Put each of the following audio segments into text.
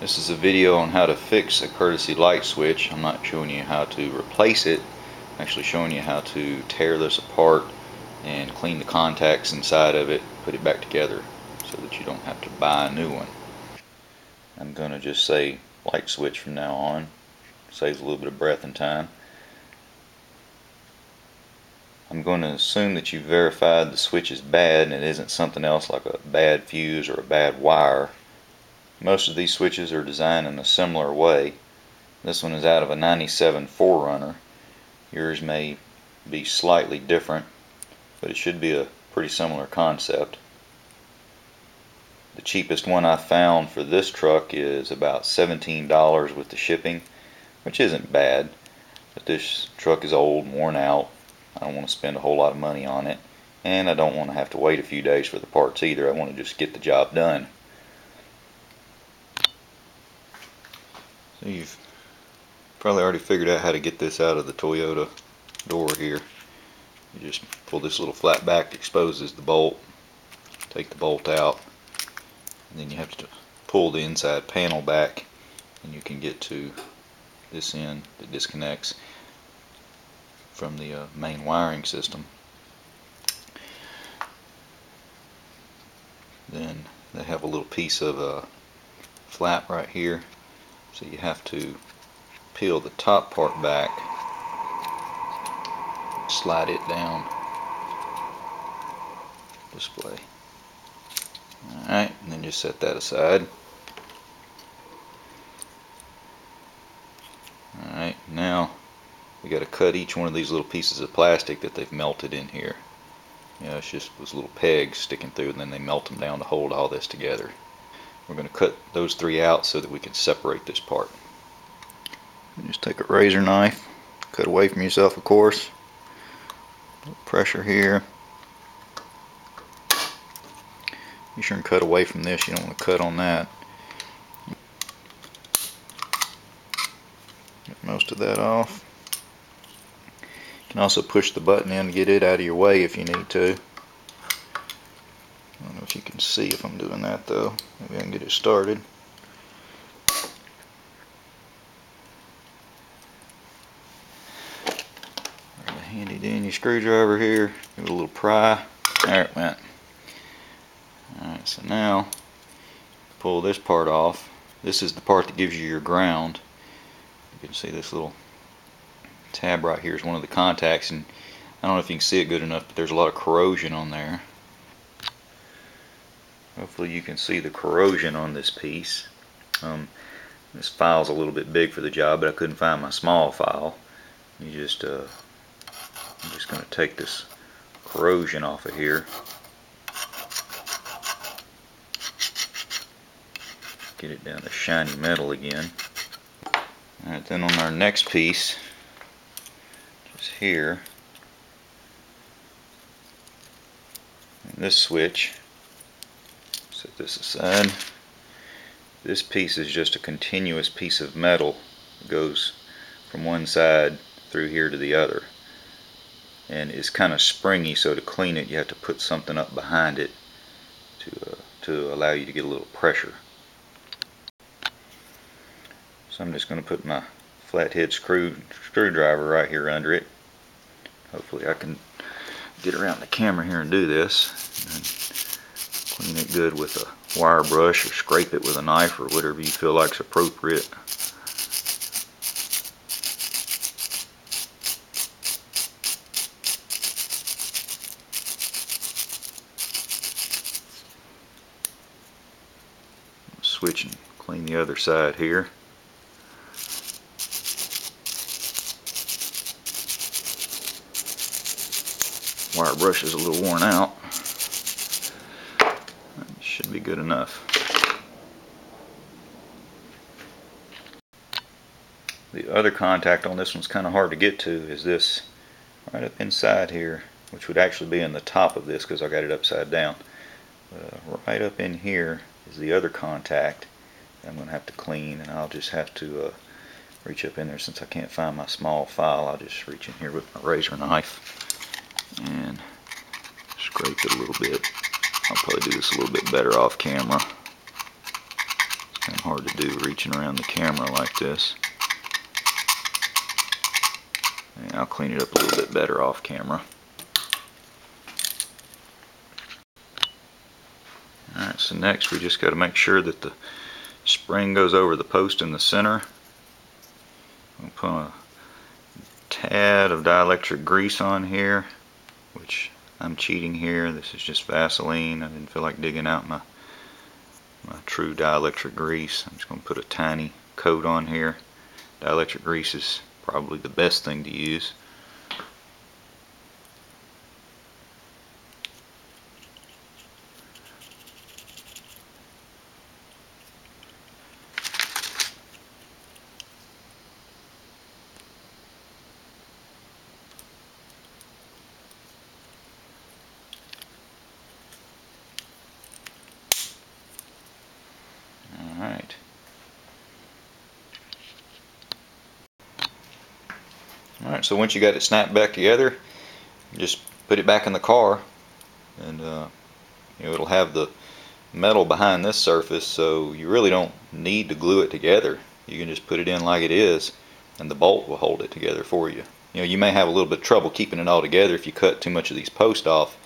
This is a video on how to fix a courtesy light switch. I'm not showing you how to replace it. I'm actually showing you how to tear this apart and clean the contacts inside of it, put it back together so that you don't have to buy a new one. I'm going to just say light switch from now on. Saves a little bit of breath and time. I'm going to assume that you've verified the switch is bad and it isn't something else like a bad fuse or a bad wire. Most of these switches are designed in a similar way. This one is out of a 97 4Runner. Yours may be slightly different, but it should be a pretty similar concept. The cheapest one I found for this truck is about $17 with the shipping, which isn't bad. But this truck is old, and worn out. I don't want to spend a whole lot of money on it. And I don't want to have to wait a few days for the parts either. I want to just get the job done. You've probably already figured out how to get this out of the Toyota door here. You just pull this little flat back exposes the bolt, take the bolt out, and then you have to pull the inside panel back and you can get to this end that disconnects from the uh, main wiring system. Then they have a little piece of a uh, flap right here so you have to peel the top part back slide it down. Display. Alright and then just set that aside. Alright now we got to cut each one of these little pieces of plastic that they've melted in here. You know, it's just those little pegs sticking through and then they melt them down to hold all this together we're going to cut those three out so that we can separate this part. just take a razor knife, cut away from yourself of course. Pressure here. Be sure and cut away from this, you don't want to cut on that. Get most of that off. You can also push the button in to get it out of your way if you need to you can see if I'm doing that though. Maybe I can get it started. handy dandy screwdriver here. Give it a little pry. There it went. Alright, so now pull this part off. This is the part that gives you your ground. You can see this little tab right here is one of the contacts and I don't know if you can see it good enough but there's a lot of corrosion on there. Hopefully you can see the corrosion on this piece. Um, this file's a little bit big for the job, but I couldn't find my small file. You just, uh, I'm just going to take this corrosion off of here. Get it down to shiny metal again. Alright, then on our next piece, just here, this switch, set this aside. This piece is just a continuous piece of metal. It goes from one side through here to the other. And it's kind of springy, so to clean it, you have to put something up behind it to, uh, to allow you to get a little pressure. So I'm just going to put my flathead screw screwdriver right here under it. Hopefully I can get around the camera here and do this. Clean it good with a wire brush or scrape it with a knife or whatever you feel like is appropriate. Switch and clean the other side here. Wire brush is a little worn out should be good enough. The other contact on this one's kind of hard to get to is this right up inside here, which would actually be in the top of this because I got it upside down. Uh, right up in here is the other contact I'm going to have to clean and I'll just have to uh, reach up in there since I can't find my small file I'll just reach in here with my razor knife and scrape it a little bit I'll probably do this a little bit better off camera. It's kind of hard to do reaching around the camera like this. And I'll clean it up a little bit better off camera. Alright, so next we just got to make sure that the spring goes over the post in the center. I'll put a tad of dielectric grease on here, which I'm cheating here. This is just Vaseline. I didn't feel like digging out my my true dielectric grease. I'm just going to put a tiny coat on here. Dielectric grease is probably the best thing to use. Alright. Alright, so once you got it snapped back together, just put it back in the car and uh, you know, it'll have the metal behind this surface so you really don't need to glue it together. You can just put it in like it is and the bolt will hold it together for you. You know, you may have a little bit of trouble keeping it all together if you cut too much of these posts off.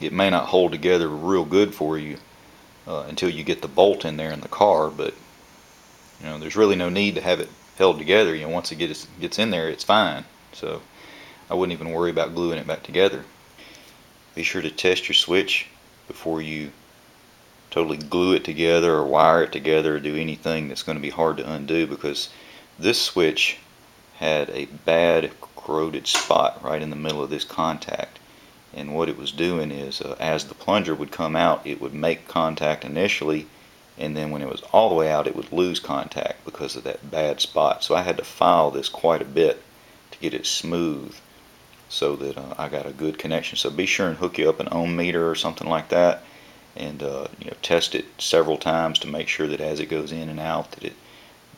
It may not hold together real good for you uh, until you get the bolt in there in the car. But you know, there's really no need to have it held together. You know, once it gets gets in there, it's fine. So I wouldn't even worry about gluing it back together. Be sure to test your switch before you totally glue it together or wire it together or do anything that's going to be hard to undo because this switch had a bad corroded spot right in the middle of this contact and what it was doing is uh, as the plunger would come out it would make contact initially and then when it was all the way out it would lose contact because of that bad spot so I had to file this quite a bit to get it smooth so that uh, I got a good connection so be sure and hook you up an ohm meter or something like that and uh, you know test it several times to make sure that as it goes in and out that it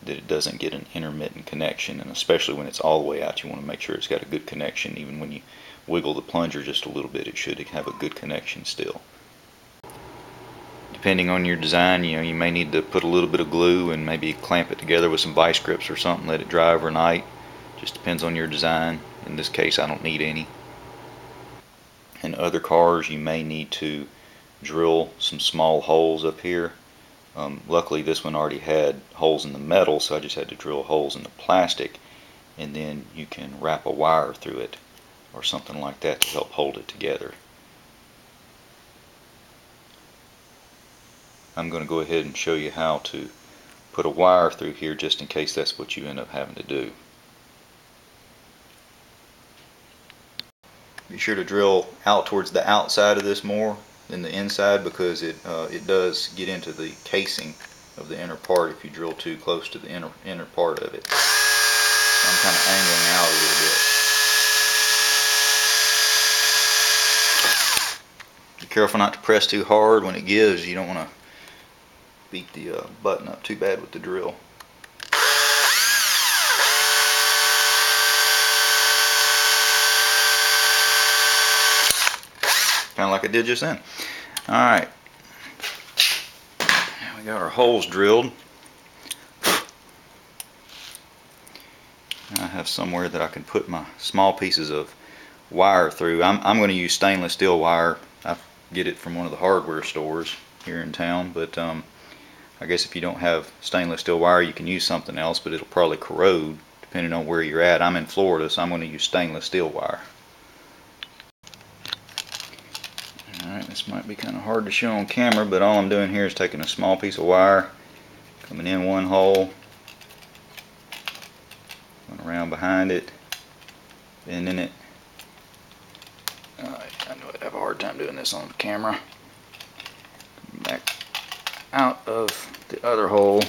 that it doesn't get an intermittent connection and especially when it's all the way out you want to make sure it's got a good connection even when you wiggle the plunger just a little bit, it should have a good connection still. Depending on your design, you know, you may need to put a little bit of glue and maybe clamp it together with some vice grips or something, let it dry overnight. Just depends on your design. In this case, I don't need any. In other cars, you may need to drill some small holes up here. Um, luckily, this one already had holes in the metal, so I just had to drill holes in the plastic, and then you can wrap a wire through it or something like that to help hold it together. I'm going to go ahead and show you how to put a wire through here just in case that's what you end up having to do. Be sure to drill out towards the outside of this more than the inside because it uh, it does get into the casing of the inner part if you drill too close to the inner inner part of it. I'm kind of angling out a little bit. Be careful not to press too hard when it gives. You don't want to beat the uh, button up too bad with the drill. Like I did just then. Alright. We got our holes drilled. I have somewhere that I can put my small pieces of wire through. I'm, I'm going to use stainless steel wire. I've get it from one of the hardware stores here in town but um, I guess if you don't have stainless steel wire you can use something else but it'll probably corrode depending on where you're at I'm in Florida so I'm going to use stainless steel wire alright this might be kind of hard to show on camera but all I'm doing here is taking a small piece of wire coming in one hole going around behind it bending it I know I'd have a hard time doing this on camera. Back out of the other hole.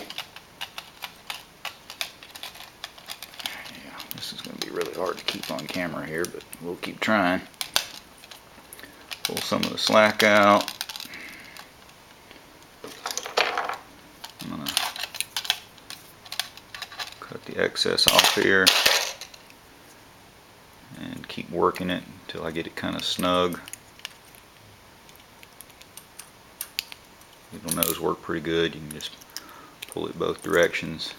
Yeah, this is going to be really hard to keep on camera here, but we'll keep trying. Pull some of the slack out. I'm going to cut the excess off here and keep working it until I get it kind of snug. Needle nose work pretty good. You can just pull it both directions.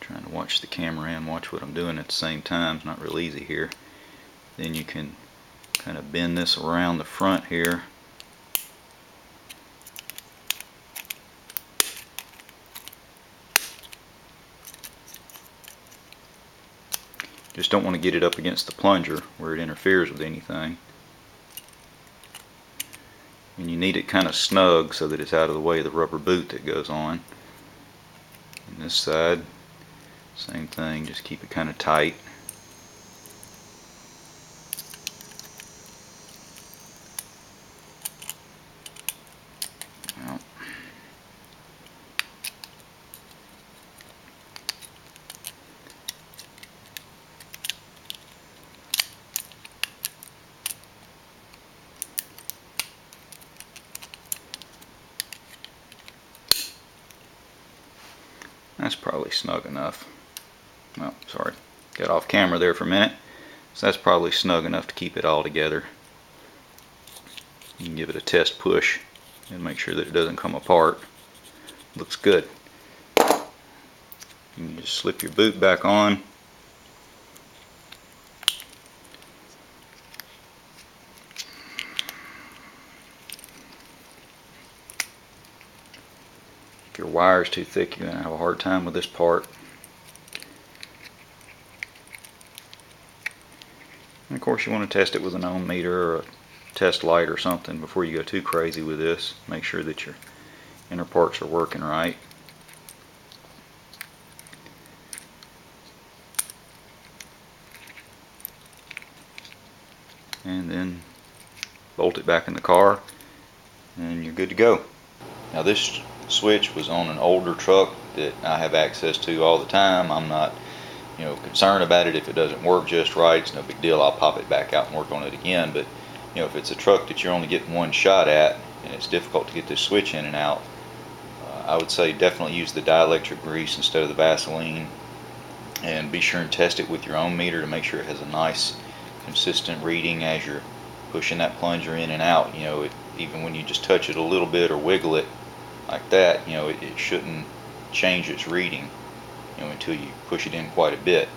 Trying to watch the camera and watch what I'm doing at the same time. It's not real easy here. Then you can kind of bend this around the front here. Just don't want to get it up against the plunger where it interferes with anything. And you need it kind of snug so that it's out of the way of the rubber boot that goes on. And this side, same thing, just keep it kind of tight. That's probably snug enough. Well, sorry, got off camera there for a minute. So that's probably snug enough to keep it all together. You can give it a test push and make sure that it doesn't come apart. Looks good. You can just slip your boot back on. If your wire is too thick, you're going to have a hard time with this part. And of course, you want to test it with an ohm meter or a test light or something before you go too crazy with this. Make sure that your inner parts are working right. And then bolt it back in the car and you're good to go. Now this switch was on an older truck that I have access to all the time. I'm not, you know, concerned about it if it doesn't work just right. It's no big deal. I'll pop it back out and work on it again. But you know, if it's a truck that you're only getting one shot at and it's difficult to get this switch in and out, uh, I would say definitely use the dielectric grease instead of the Vaseline. And be sure and test it with your ohm meter to make sure it has a nice, consistent reading as you're pushing that plunger in and out. You know, it, even when you just touch it a little bit or wiggle it, like that, you know, it, it shouldn't change its reading, you know, until you push it in quite a bit.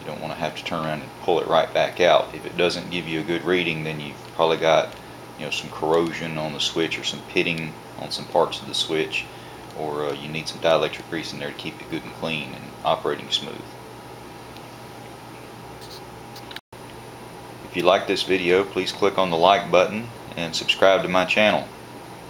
You don't want to have to turn around and pull it right back out. If it doesn't give you a good reading, then you've probably got, you know, some corrosion on the switch or some pitting on some parts of the switch, or uh, you need some dielectric grease in there to keep it good and clean and operating smooth. If you like this video, please click on the like button and subscribe to my channel.